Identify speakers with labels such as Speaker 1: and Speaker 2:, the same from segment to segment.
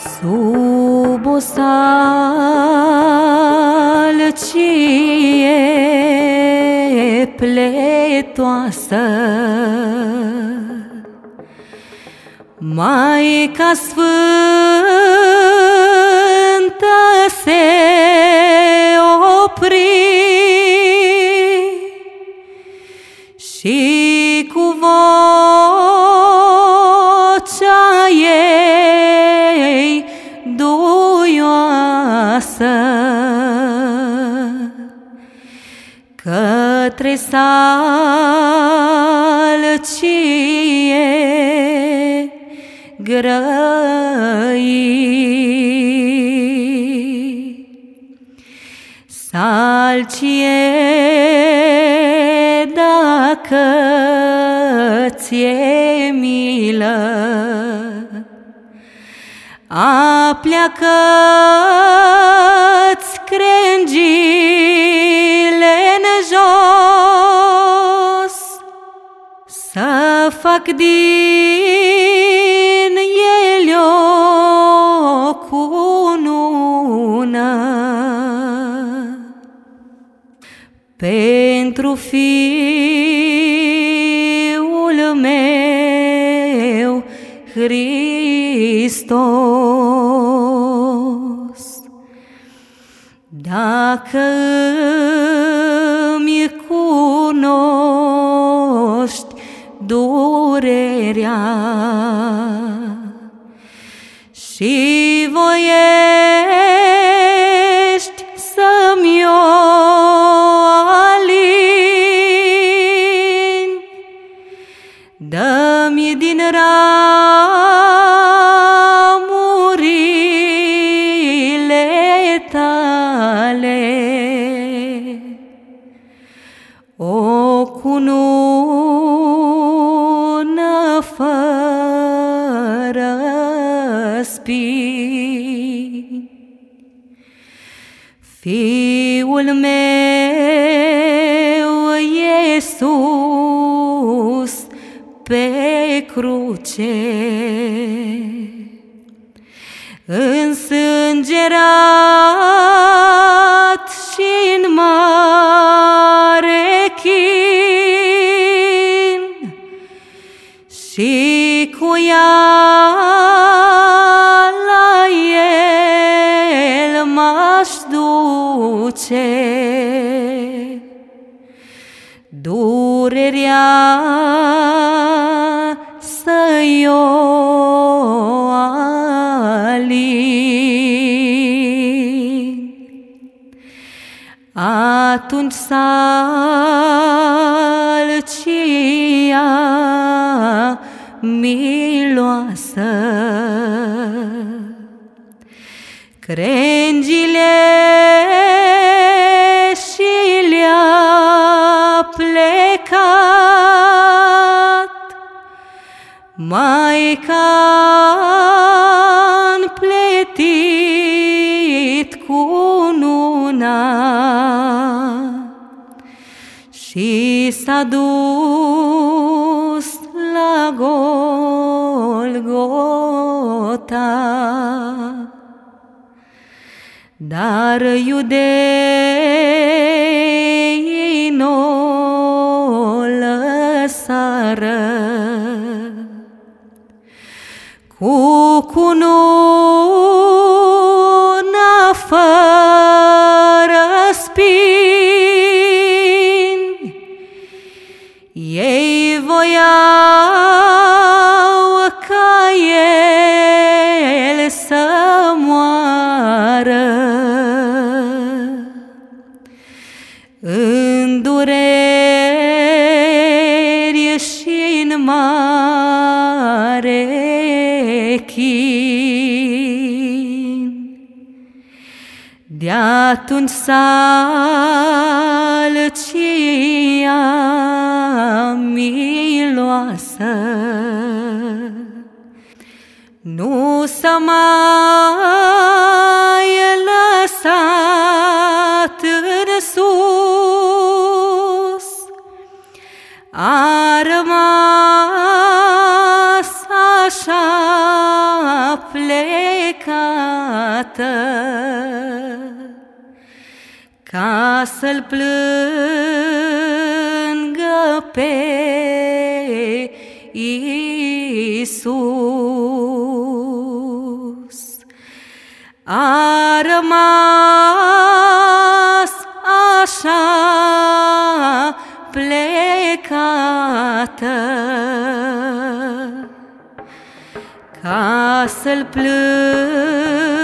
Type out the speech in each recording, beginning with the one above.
Speaker 1: Sub o salcie pletoasă Maica Sfântă Către salcie grăi. Salcie, dacă ți-e milă, a pleacă-ți crengile să fac din ele o cunună. Pentru fiul meu Hristos, dacă durerea. Și voiești să-mi o alin, dă-mi din ramurile tale o cunună fără spini. Fiul meu Iisus pe cruce însângerat și în mare și cu ea la el m-aș duce. Durerea să-i o alin. Atunci salcia miloasă. Crengile și le-a plecat. Maica pletit cu nuna și s-a dus la Golgota. Dar iudeii n-o lăsară cu cununa fără chin. De-atunci salcia miloasă nu s-a mai lăsat în sus, a ca să-l plângă pe Iisus. A rămas așa plecată ca să-l plâng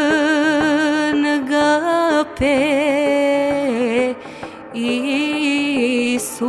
Speaker 1: ter isso.